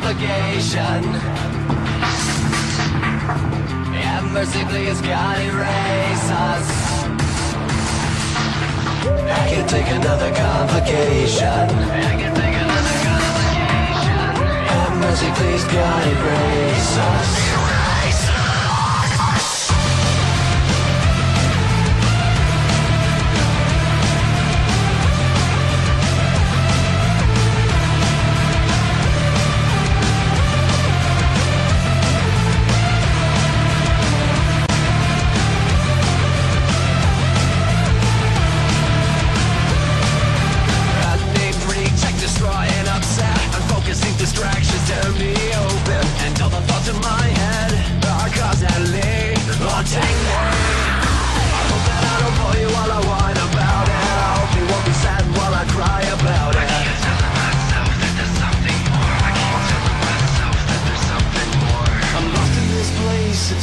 complication. Have mercy, please, God, erase us. I can take another complication. I can take another complication. Have mercy, please, God, erase us.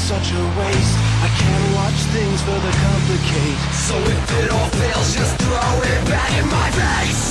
Such a waste. I can't watch things further complicate. So if it all fails, just throw it back in my face.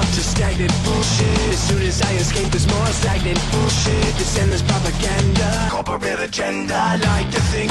Up to stagnant bullshit. As soon as I escape, there's more stagnant bullshit. This endless propaganda, corporate agenda. I like to think.